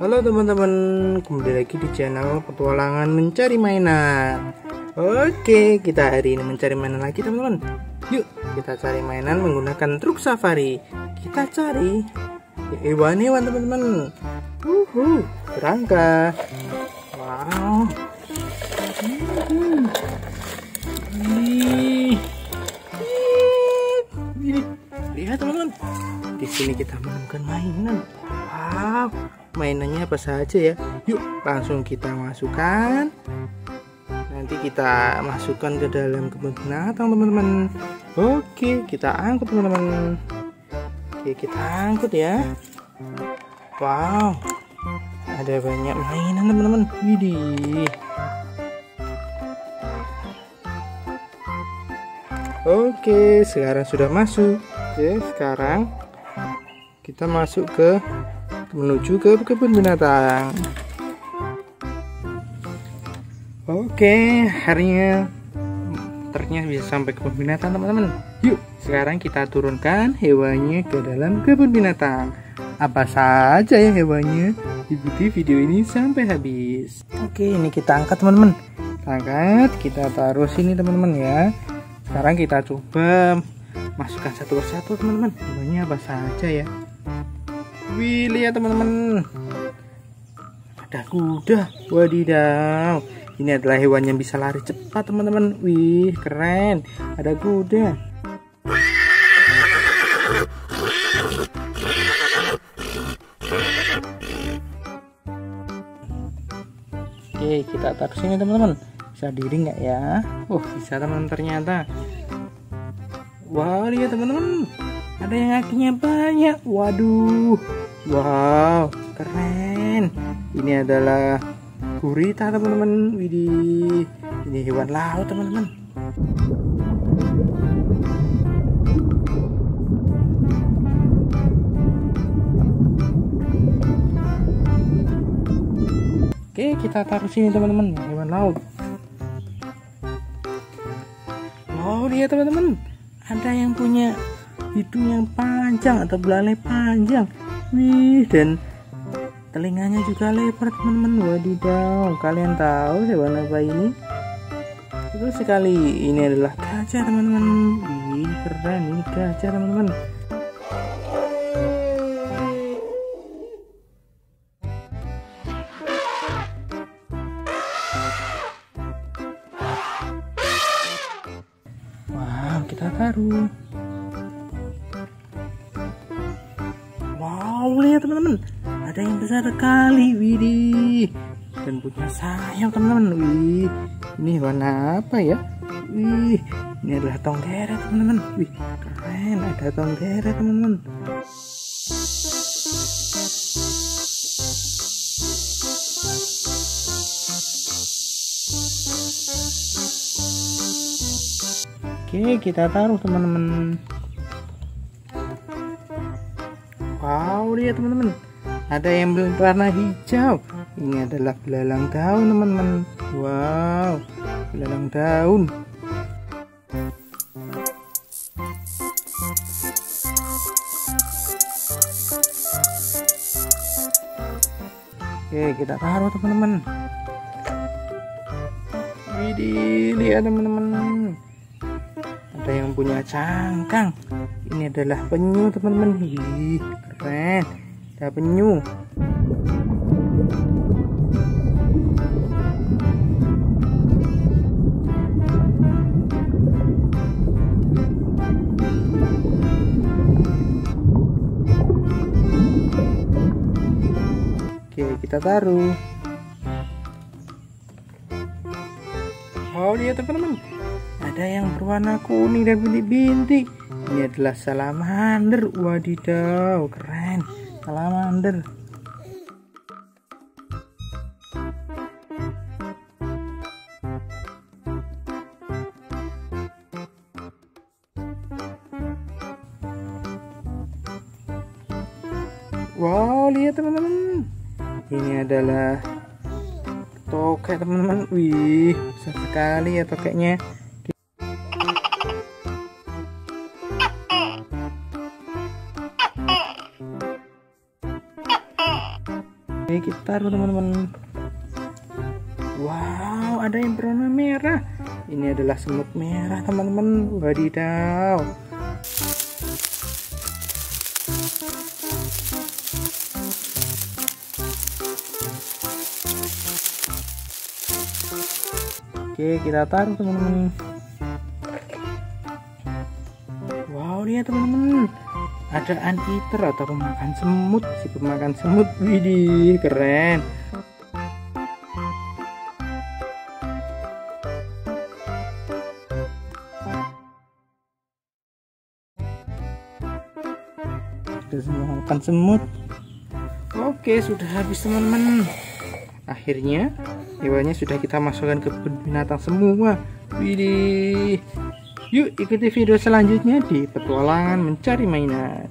Halo teman-teman, kembali lagi di channel petualangan mencari mainan. Oke, kita hari ini mencari mainan lagi teman-teman. Yuk, kita cari mainan menggunakan truk safari. Kita cari hewan-hewan teman-teman. Uhu, berangkat. Wow. Hmm. Lihat teman-teman. Di sini kita menemukan mainan. Wow, mainannya apa saja ya? Yuk, langsung kita masukkan. Nanti kita masukkan ke dalam kebun binatang, teman-teman. Oke, kita angkut, teman-teman. Oke, kita angkut ya. Wow, ada banyak mainan, teman-teman. Widih. Oke, sekarang sudah masuk. Oke, sekarang kita masuk ke menuju ke kebun binatang. Oke, harinya ternyata bisa sampai kebun binatang, teman-teman. Yuk, sekarang kita turunkan hewannya ke dalam kebun binatang. Apa saja ya hewannya? Ikuti video ini sampai habis. Oke, ini kita angkat, teman-teman. Angkat, kita taruh sini, teman-teman ya. Sekarang kita coba masukkan satu persatu teman-teman. Hewannya apa saja ya. Wih lihat teman-teman. Ada kuda. Wadidaw. Ini adalah hewan yang bisa lari cepat teman-teman. Wih keren. Ada kuda. Oke kita taruh sini teman-teman. Bisa diri nggak ya? Oh bisa teman ternyata wow lihat teman-teman. Ada yang kakinya banyak. Waduh. Wow keren. Ini adalah gurita teman-teman. Widih. Ini hewan laut teman-teman. Oke, kita taruh sini teman-teman, hewan laut. Oh, lihat teman-teman, ada yang punya hidung yang panjang atau belalai panjang. Wih, dan telinganya juga lebar teman-teman. Wadidaw, kalian tahu hewan apa ini? Betul sekali, ini adalah gajah teman-teman. Wih, keren ini gajah teman-teman. Wow, kita taruh. Wow, lihat teman-teman. Ada yang besar sekali, widih. Dan punya sayap teman-teman. Wih, ini warna apa ya? Wih, ini adalah tonggeret teman-teman. Wih, keren. Ada tonggeret teman-teman. Oke, kita taruh teman-teman. Wow, lihat teman-teman. Ada yang berwarna hijau. Ini adalah belalang daun, teman-teman. Wow, belalang daun. Oke, kita taruh teman-teman. Widih, lihat teman-teman ada yang punya cangkang. Ini adalah penyu teman-teman. Wih keren. Ada penyu. Oke kita taruh. Oh lihat teman-teman ada yang berwarna kuning dan bintik-bintik ini adalah salamander. Wadidaw keren. Salamander. Wow lihat teman-teman. Ini adalah tokek teman-teman. Wih besar sekali ya tokeknya Oke kita taruh teman-teman. Wow, ada yang berwarna merah. Ini adalah semut merah teman-teman. Wadidaw. Oke, kita taruh teman-teman. Wow, lihat teman-teman. Ada anteater atau pemakan semut, si pemakan semut. Widih, keren. Sudah semua makan semut. Oke, sudah habis teman-teman. Akhirnya hewannya sudah kita masukkan ke binatang semua. Widih. Yuk ikuti video selanjutnya di petualangan mencari mainan.